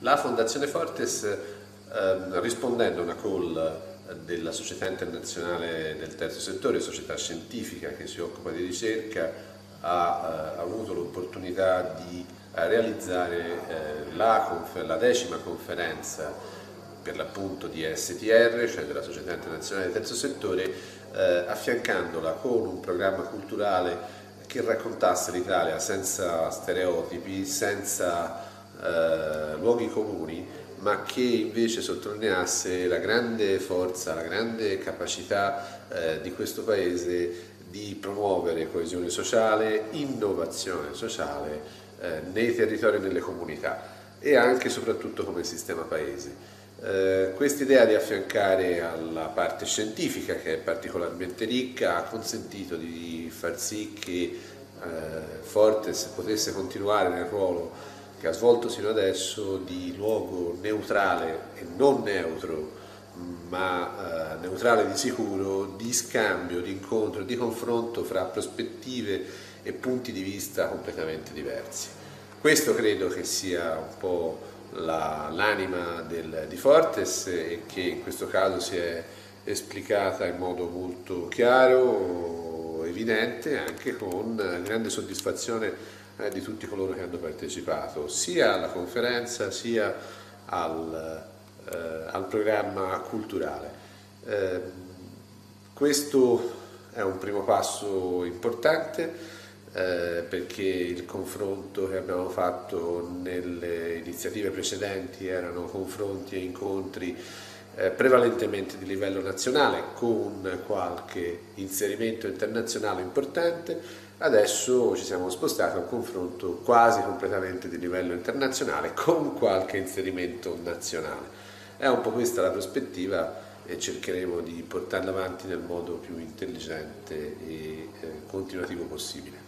La Fondazione Fortes, eh, rispondendo a una call della Società Internazionale del Terzo Settore, società scientifica che si occupa di ricerca, ha, eh, avuto l'opportunità di eh, realizzare eh, la, la decima conferenza per l'appunto di STR, cioè della Società Internazionale del Terzo Settore, eh, affiancandola con un programma culturale che raccontasse l'Italia senza stereotipi, senza eh, luoghi comuni, ma che invece sottolineasse la grande forza, la grande capacità eh, di questo Paese di promuovere coesione sociale, innovazione sociale eh, nei territori e nelle comunità e anche e soprattutto come sistema paese. Eh, Quest'idea di affiancare alla parte scientifica che è particolarmente ricca ha consentito di far sì che eh, Fortes potesse continuare nel ruolo che ha svolto sino adesso di luogo neutrale e non neutro ma eh, neutrale di sicuro, di scambio, di incontro, di confronto fra prospettive e punti di vista completamente diversi. Questo credo che sia un po' l'anima di Fortes e che in questo caso si è esplicata in modo molto chiaro, evidente, anche con grande soddisfazione eh, di tutti coloro che hanno partecipato, sia alla conferenza sia al, eh, al programma culturale. Eh, questo è un primo passo importante eh, perché il confronto che abbiamo fatto nelle iniziative precedenti erano confronti e incontri eh, prevalentemente di livello nazionale con qualche inserimento internazionale importante, adesso ci siamo spostati a un confronto quasi completamente di livello internazionale con qualche inserimento nazionale. È un po' questa la prospettiva e cercheremo di portarla avanti nel modo più intelligente e eh, continuativo possibile.